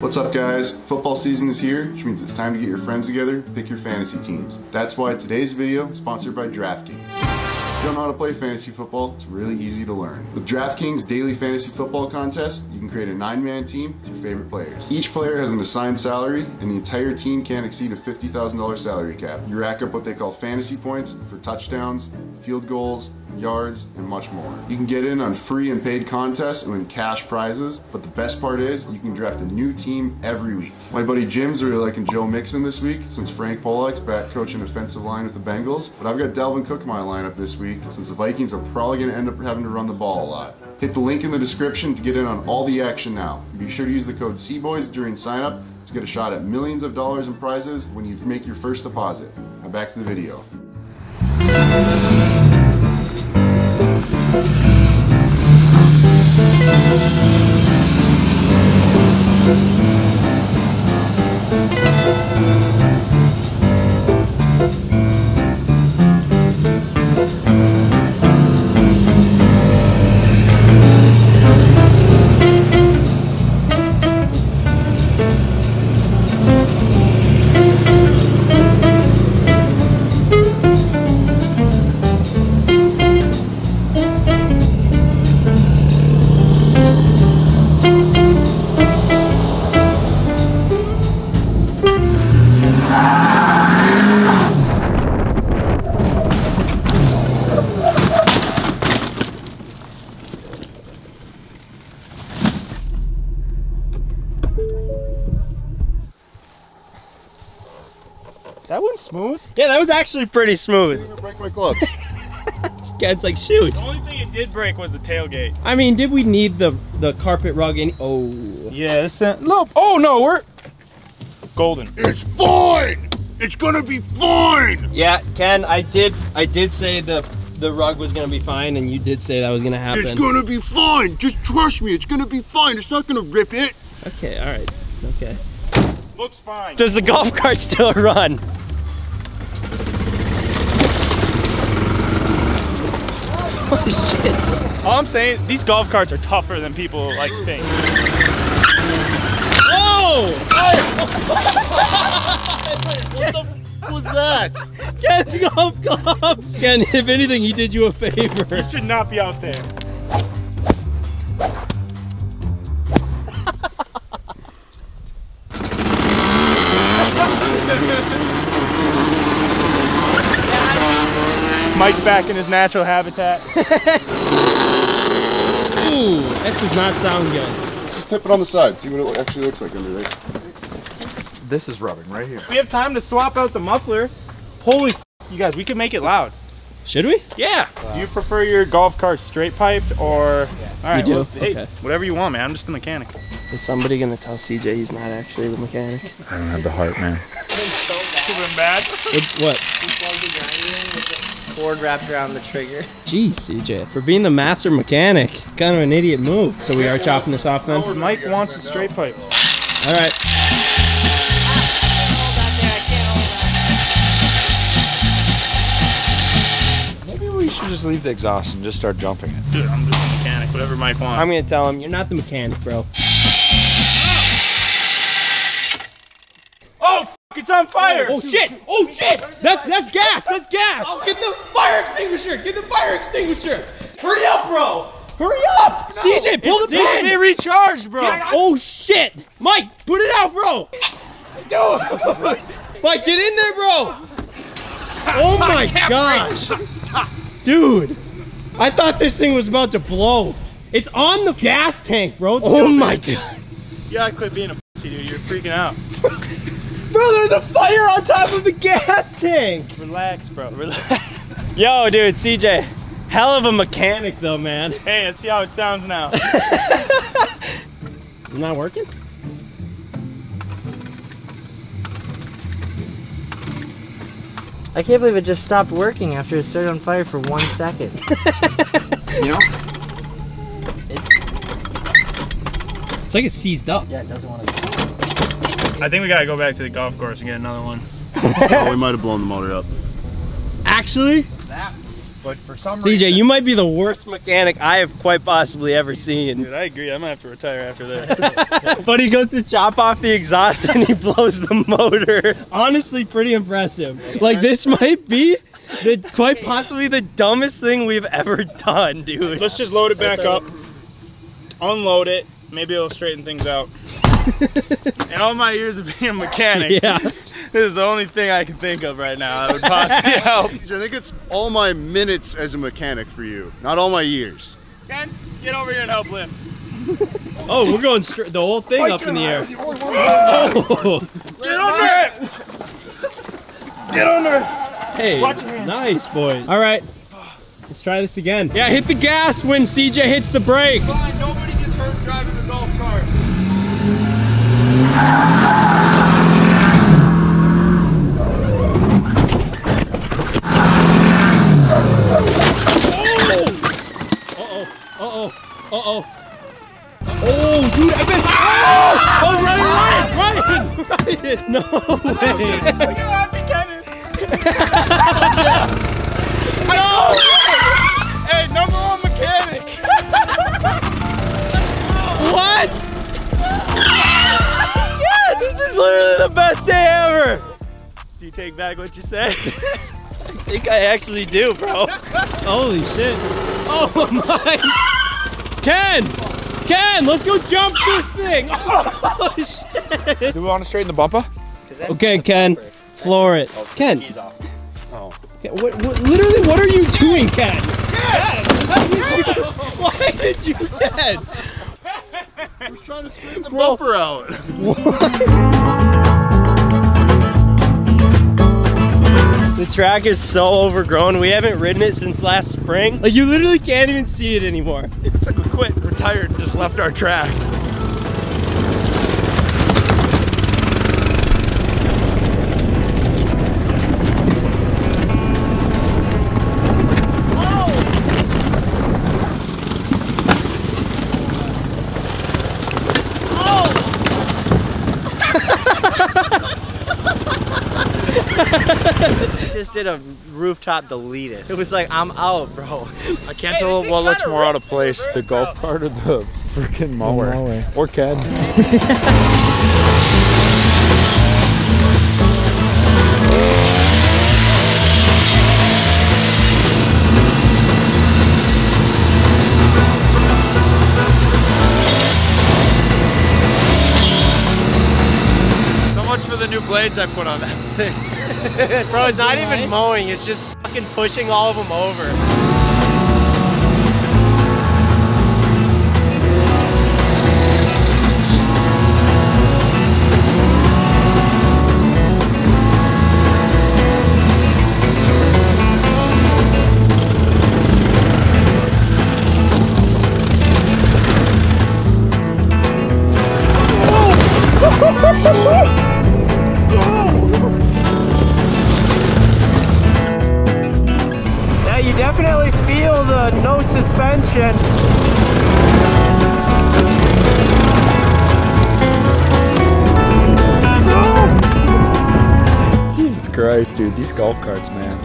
What's up guys? Football season is here, which means it's time to get your friends together, pick your fantasy teams. That's why today's video is sponsored by DraftKings. If you don't know how to play fantasy football, it's really easy to learn. With DraftKings daily fantasy football contest, you can create a nine-man team with your favorite players. Each player has an assigned salary, and the entire team can't exceed a $50,000 salary cap. You rack up what they call fantasy points for touchdowns, field goals, yards, and much more. You can get in on free and paid contests and win cash prizes, but the best part is you can draft a new team every week. My buddy Jim's really liking Joe Mixon this week since Frank Pollack's back coaching offensive line with the Bengals, but I've got Dalvin Cook in my lineup this week since the Vikings are probably going to end up having to run the ball a lot. Hit the link in the description to get in on all the action now. Be sure to use the code CBOYS during sign-up to get a shot at millions of dollars in prizes when you make your first deposit. Now back to the video. Was actually pretty smooth. Break my gloves. It's like, shoot. The only thing it did break was the tailgate. I mean, did we need the the carpet rug in? Oh. Yeah, this look. Oh no, we're golden. it's fine! It's gonna be fine! Yeah, Ken, I did I did say the the rug was gonna be fine, and you did say that was gonna happen. It's gonna be fine! Just trust me, it's gonna be fine. It's not gonna rip it. Okay, all right, okay. Looks fine. Does the golf cart still run? Holy shit! All I'm saying, these golf carts are tougher than people like think. Oh! What the was that? Ken's golf clubs. Ken, if anything, he did you a favor. This should not be out there. Mike's back in his natural habitat. Ooh, that does not sound good. Let's just tip it on the side, see what it actually looks like under there. This is rubbing right here. We have time to swap out the muffler. Holy you guys, we can make it loud. Should we? Yeah. Do you prefer your golf cart straight piped or? All right. do? Well, hey, Okay. whatever you want, man. I'm just the mechanic. Is somebody gonna tell CJ he's not actually the mechanic? I don't have the heart, man. Super bad. What? what? Cord wrapped around the trigger. Jeez, CJ, for being the master mechanic, kind of an idiot move. So we are chopping this off then. Mike wants a straight pipe. All right. Maybe we should just leave the exhaust and just start jumping it. Dude, I'm just a mechanic. Whatever Mike wants. I'm gonna tell him you're not the mechanic, bro. On fire. Oh shit! Oh shit! That's that's gas! That's gas! Oh, get the fire extinguisher! Get the fire extinguisher! Hurry up, bro! Hurry up! CJ, pull the They pin! be recharged, bro. Oh shit! Mike, put it out, bro! Dude! Mike, get in there, bro! Oh my gosh! Dude! I thought this thing was about to blow. It's on the gas tank, bro. Oh my god. You gotta quit being a pussy, dude. You're freaking out. Bro, there's a fire on top of the gas tank! Relax, bro. Relax. Yo, dude, CJ. Hell of a mechanic though, man. Hey, let's see how it sounds now. It's not working? I can't believe it just stopped working after it started on fire for one second. You know? It's like it's seized up. yeah, it doesn't want to. I think we gotta go back to the golf course and get another one. oh, we might have blown the motor up. Actually? but for some CJ, reason, you might be the worst mechanic I have quite possibly ever seen. Dude, I agree. I might have to retire after this. but he goes to chop off the exhaust and he blows the motor. Honestly, pretty impressive. Like this might be the quite possibly the dumbest thing we've ever done, dude. Let's just load it back up, unload it. Maybe it'll straighten things out. In all my years of being a mechanic, Yeah. this is the only thing I can think of right now that would possibly help. I think it's all my minutes as a mechanic for you, not all my years. Ken, get over here and help lift. Oh, we're going straight the whole thing up in the air. Oh. Get under it! Get under it! Hey, Watch your hands. nice boys. All right, let's try this again. Yeah, hit the gas when CJ hits the brakes. Fine, nobody gets hurt driving a golf cart. Uh-oh. Oh, dude, I bet. Ah! Oh, oh Ryan, Ryan, Ryan, Ryan. No way. take back what you said? I think I actually do, bro. Holy shit. Oh my. Ken! Ken, let's go jump this thing. Oh shit. do we want to straighten the bumper? Okay, Ken. Floor it. Oh, Ken. Oh. Ken, What, what, literally, what are you doing, Ken? Ken! Why did you, Ken? I was trying to straighten the bumper out. The track is so overgrown. We haven't ridden it since last spring. Like, you literally can't even see it anymore. It's like we quit, retired, and just left our track. Did a rooftop delete it. It was like, I'm out, bro. I can't tell what looks more out of place, the golf cart or the freaking mower. Or Ken. So much for the new blades I put on that thing. Bro, it's not even mowing. It's just fucking pushing all of them over. Christ, dude, these golf carts, man.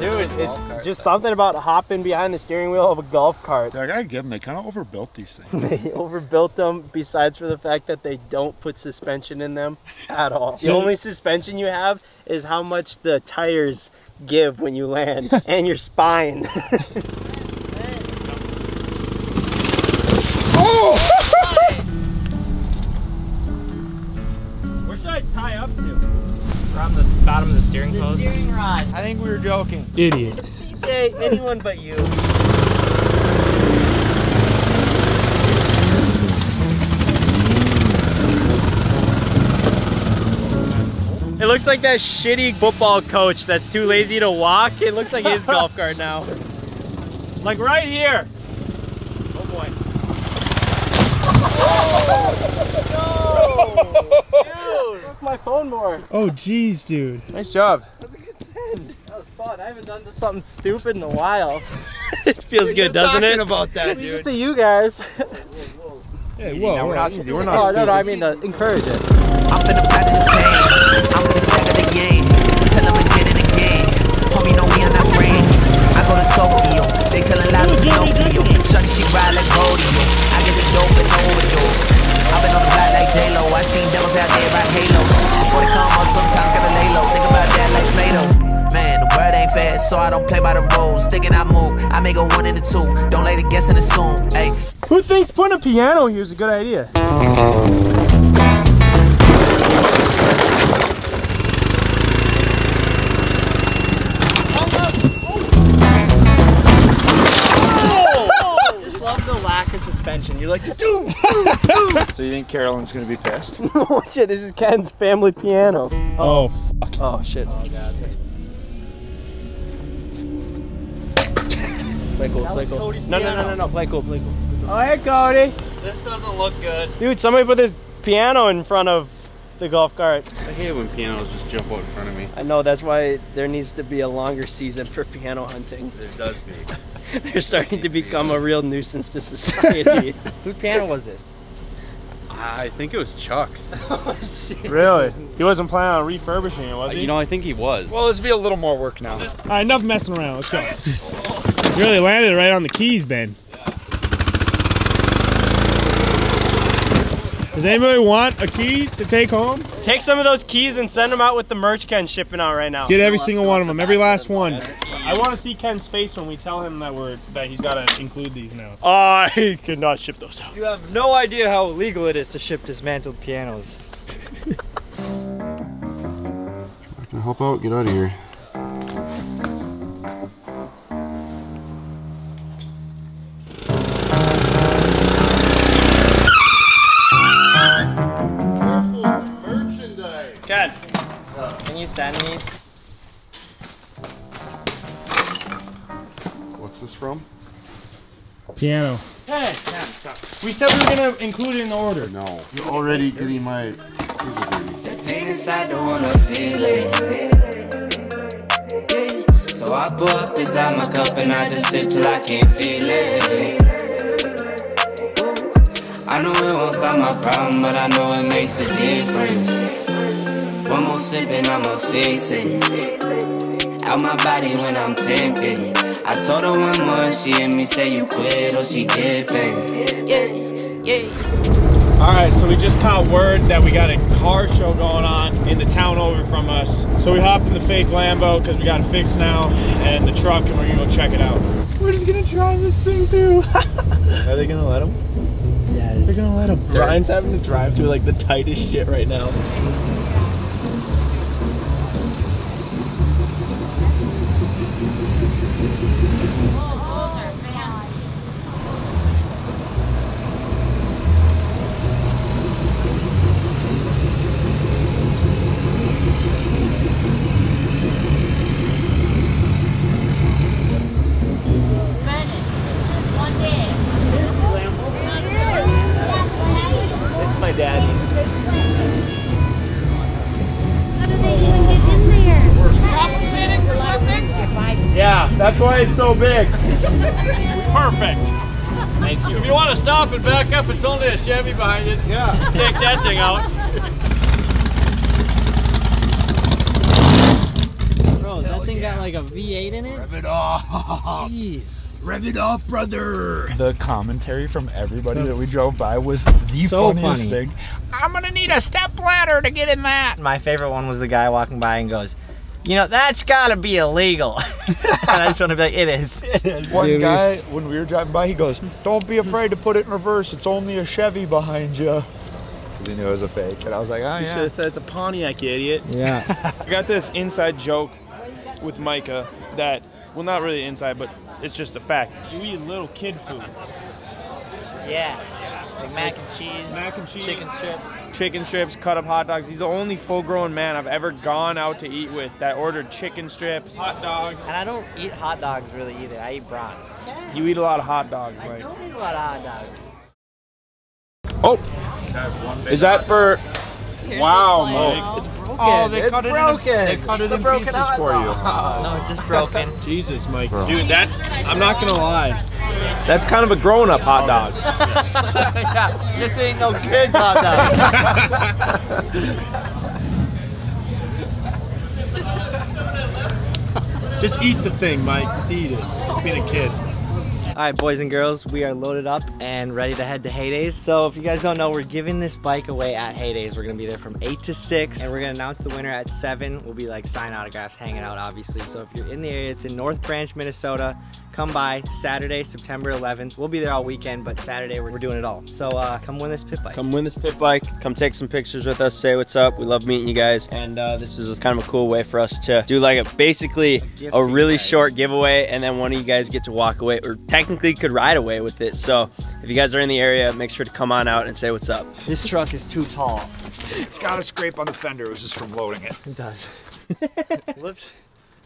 Dude, it's just something about hopping behind the steering wheel of a golf cart. I gotta give them, they kind of overbuilt these things. They overbuilt them besides for the fact that they don't put suspension in them at all. The only suspension you have is how much the tires give when you land and your spine. think we. Idiot. CJ, anyone but you. It looks like that shitty football coach that's too lazy to walk. It looks like his golf cart now. Like right here. Oh boy. Oh, no. Dude, broke my phone more. Oh, jeez, dude. Nice job. That was a good send. That was fun. I haven't done something stupid in a while. it feels good, doesn't it? about that, Leave it to you guys. Hey, whoa, we're not, we're oh, not no, no, I mean to encourage it. I'm finna flatten the page. I'm gonna stack up the game. Tell them again and again. Homie, know we are not friends. I go to Tokyo. They telling lies with Pinocchio. Shorty, she ride like rodeo. I get the dope and overdose. I've been on the block like J-Lo. I seen devils out there rock halos. So I don't play by the rules. Thinking I move, I make a one and a two. Don't let it guess and assume. Hey, Who thinks putting a piano here is a good idea? just love the lack of suspension. You're like, dude. So you think Carolyn's gonna be pissed? oh shit, this is Ken's family piano. Oh, Oh, oh shit. Oh, Play cool, play cool. Cody's No, no, no, no, no, play cool, play cool. Oh, hey, Cody. This doesn't look good. Dude, somebody put this piano in front of the golf cart. I hate when pianos just jump out in front of me. I know, that's why there needs to be a longer season for piano hunting. It does me. They're starting to become a real nuisance to society. Whose piano was this? I think it was Chuck's. Oh, really? He wasn't planning on refurbishing it, was uh, he? You know, I think he was. Well, this will be a little more work now. All right, enough messing around. Let's go. You really landed right on the keys, Ben. Does anybody want a key to take home? Take some of those keys and send them out with the merch Ken's shipping out right now. Get every single one of them, every last one. I want to see Ken's face when we tell him that we're that he's got to include these now. I could not ship those out. You have no idea how illegal it is to ship dismantled pianos. I can help out? Get out of here. Piano. Hey, we said we were gonna include it in the order. No. You're already getting my. pain inside, don't wanna feel it. So I pour up inside my cup and I just sip till I can't feel it. I know it won't solve my problem, but I know it makes a difference. One more sip and I'ma fix it. Out my body when I'm tempted. I told her one more, she hear me say you quit or she dipping. Yeah, yeah. All right, so we just caught word that we got a car show going on in the town over from us. So we hopped in the fake Lambo because we got it fixed now, and the truck, and we're gonna go check it out. We're just gonna drive this thing through. Are they gonna let him? Yes. They're gonna let him. Ryan's having to drive through like the tightest shit right now. So big. Perfect. Thank you. If you want to stop and back up, it's only a Chevy behind it. Yeah. Take that thing out. Bro, that thing got like a V8 in it? Rev it up. Jeez. The commentary from everybody that we drove by was the So funniest funny. thing. I'm gonna need a step ladder to get in that. My favorite one was the guy walking by and goes, you know, that's gotta be illegal. and I just want to be like, it is. One Dude, guy, when we were driving by, he goes, "Don't be afraid to put it in reverse. It's only a Chevy behind you." Because he knew it was a fake, and I was like, "Oh You should have said it's a Pontiac, you idiot. Yeah. I got this inside joke with Micah that, well, not really inside, but it's just a fact. You eat little kid food. Yeah. Like mac and cheese, Mac and cheese, chicken strips. chicken strips, cut up hot dogs. He's the only full-grown man I've ever gone out to eat with that ordered chicken strips, hot dogs. And I don't eat hot dogs really either. I eat brats. You eat a lot of hot dogs, I right? I don't eat a lot of hot dogs. Oh, is that for? Wow, Mike. It's broken. Oh, they it's cut broken. It in, they cut it's it in broken pieces for you. Oh. No, it's just broken. Jesus, Mike. Bro. Dude, that's, I'm not going to lie. That's kind of a grown-up hot dog. yeah, this ain't no kid's hot dog. just eat the thing, Mike. Just eat it. Being a kid. All right, boys and girls, we are loaded up and ready to head to Haydays. So if you guys don't know, we're giving this bike away at Haydays. We're gonna be there from eight to six and we're gonna announce the winner at seven. We'll be like sign autographs, hanging out obviously. So if you're in the area, it's in North Branch, Minnesota. Come by Saturday, September 11th. We'll be there all weekend, but Saturday we're, we're doing it all. So uh, come win this pit bike. Come win this pit bike. Come take some pictures with us. Say what's up. We love meeting you guys. And uh, this is kind of a cool way for us to do like a basically gift a really short giveaway, and then one of you guys get to walk away, or technically could ride away with it. So if you guys are in the area, make sure to come on out and say what's up. This truck is too tall. It's got a scrape on the fender. It was just from loading it. It does. Whoops.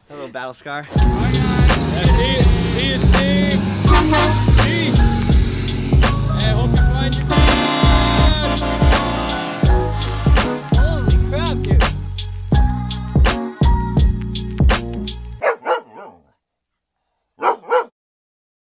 A little battle scar. Hey. I hope you find your name.